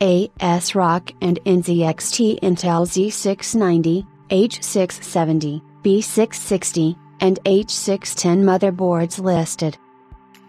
ASRock and NZXT Intel Z690, H670, B660, and H610 motherboards listed.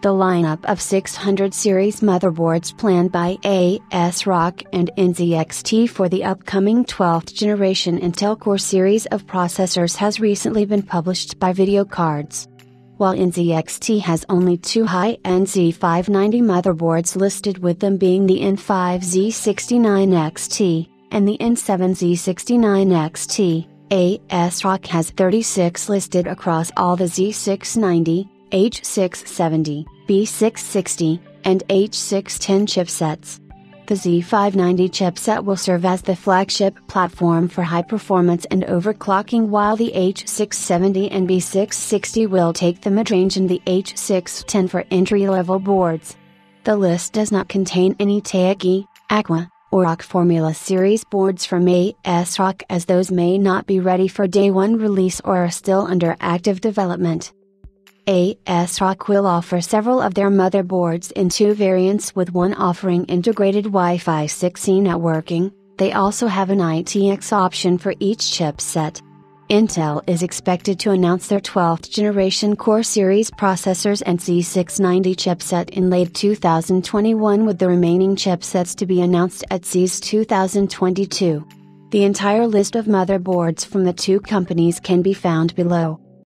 The lineup of 600 series motherboards planned by ASRock and NZXT for the upcoming 12th generation Intel Core series of processors has recently been published by VideoCardz. While NZXT has only two high-end Z590 motherboards listed with them being the N5Z69XT, and the N7Z69XT, ASRock has 36 listed across all the Z690, H670, B660, and H610 chipsets. The Z590 chipset will serve as the flagship platform for high performance and overclocking while the H670 and B660 will take the mid-range and the H610 for entry-level boards. The list does not contain any Taichi, Aqua, or ROC Formula series boards from ASRock as those may not be ready for day one release or are still under active development. ASRock will offer several of their motherboards in two variants with one offering integrated Wi-Fi 6E networking, they also have an ITX option for each chipset. Intel is expected to announce their 12th generation Core series processors and Z690 chipset in late 2021 with the remaining chipsets to be announced at CES 2022. The entire list of motherboards from the two companies can be found below.